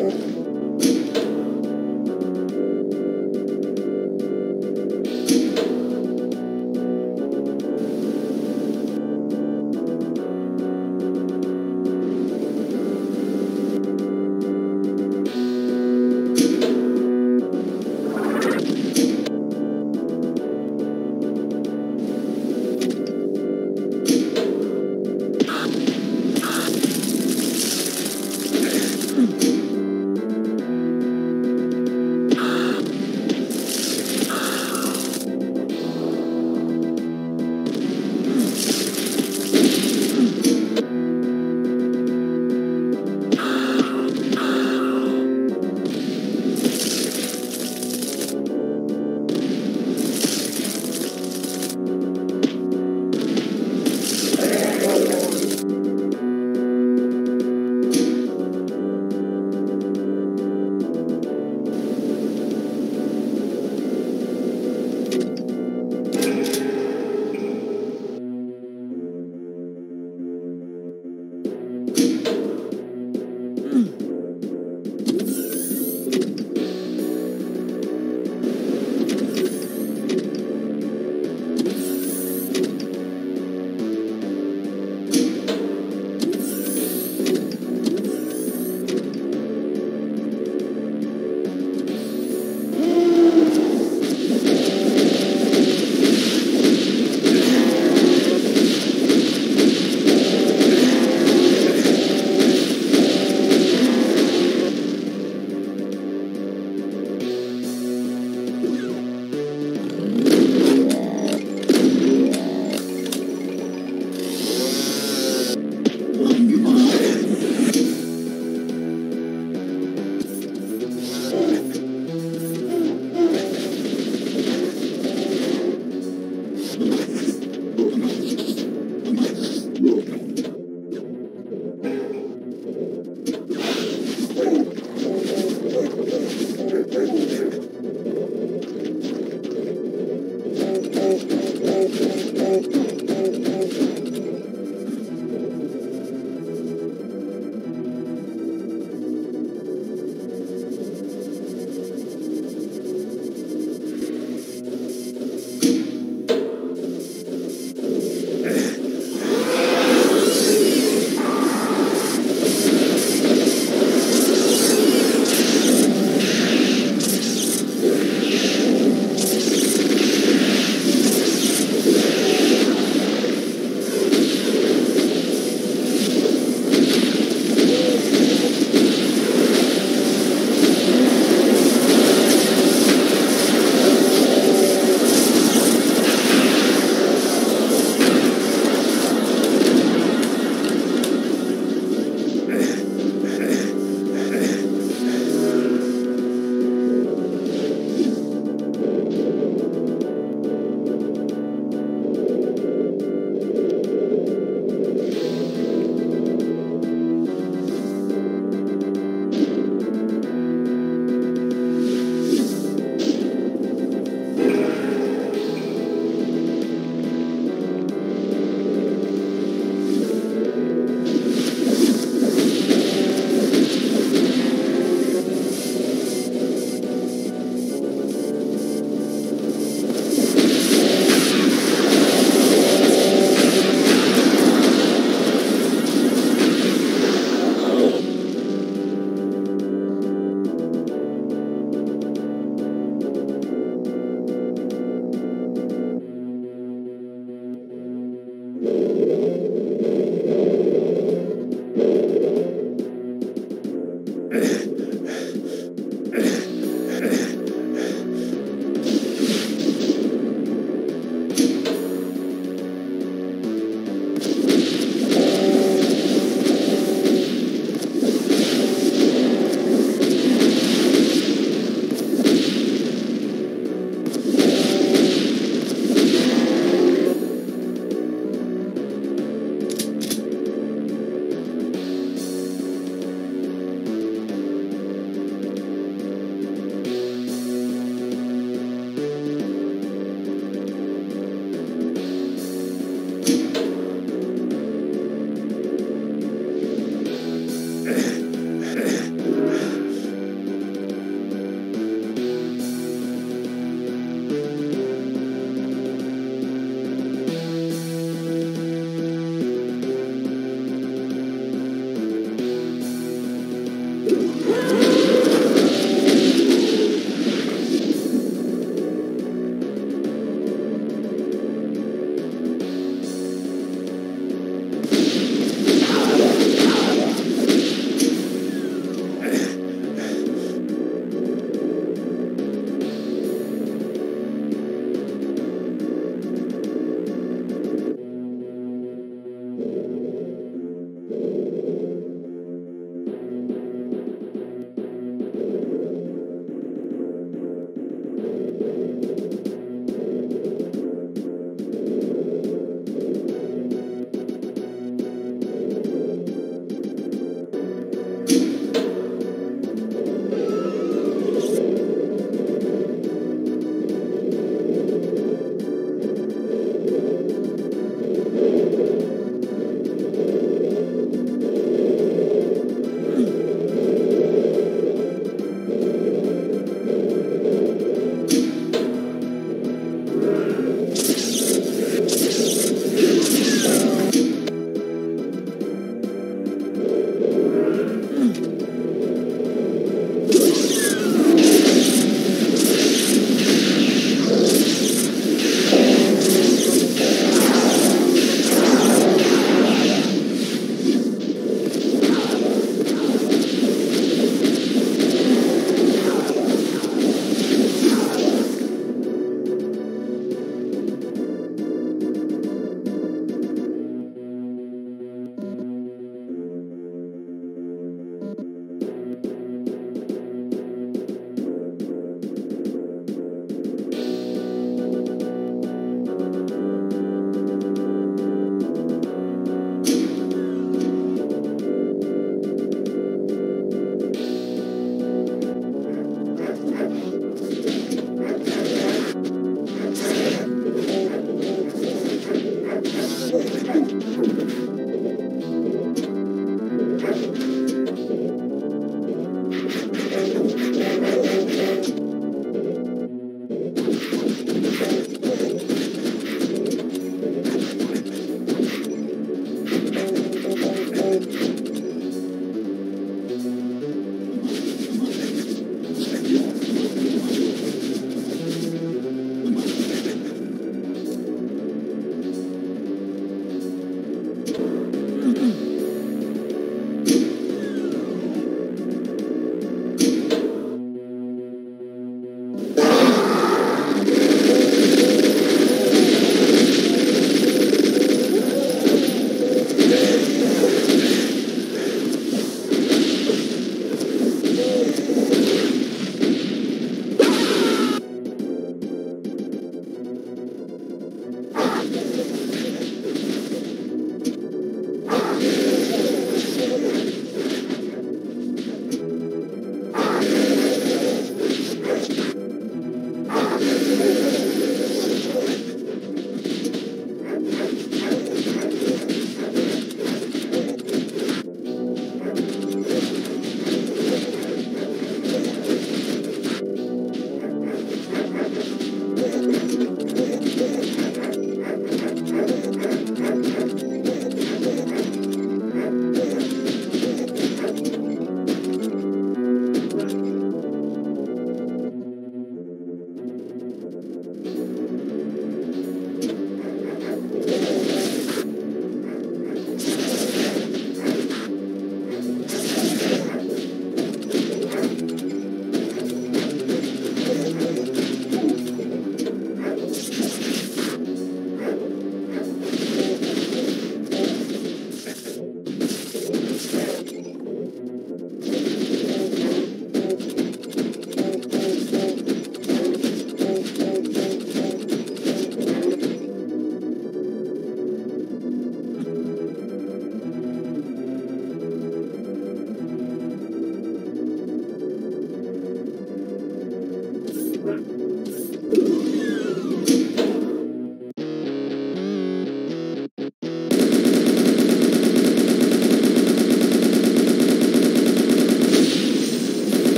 Mm-hmm.